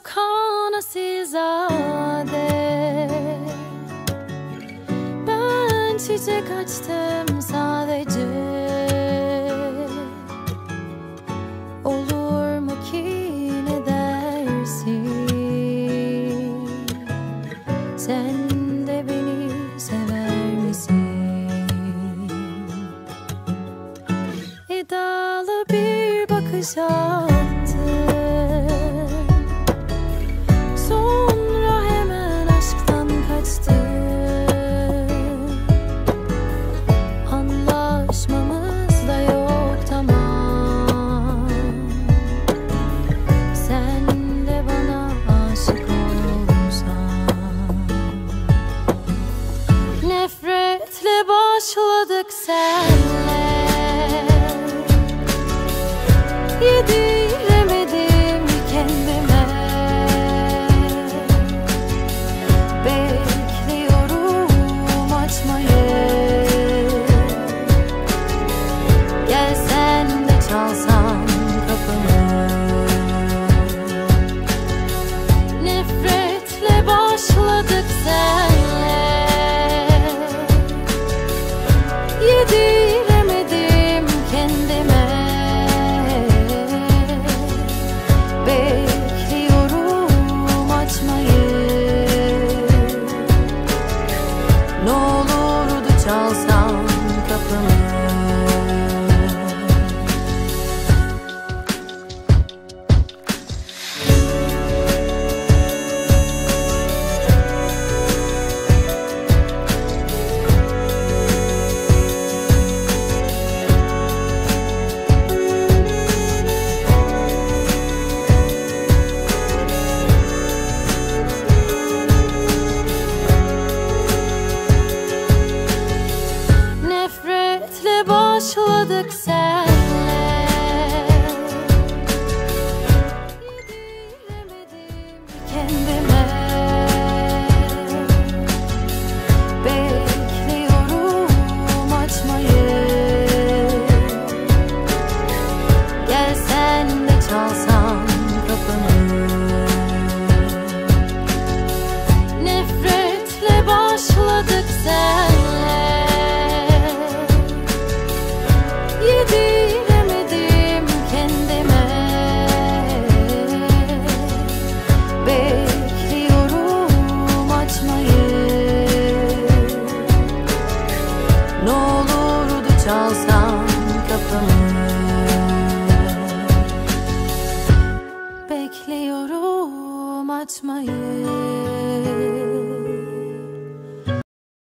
Sübhane sizade. Ben çiçek açtım sadece. Olur mu ki ne dersin? Sen de beni sever misin? Edalı bir bakışa başladık senle. Yediremedim çalsam kapımı. Bekliyorum açmayı.